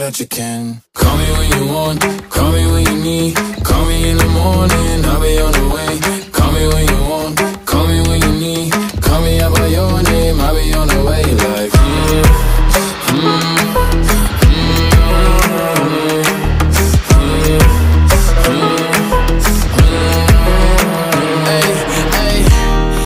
that you can. Call me when you want, call me when you need. Call me in the morning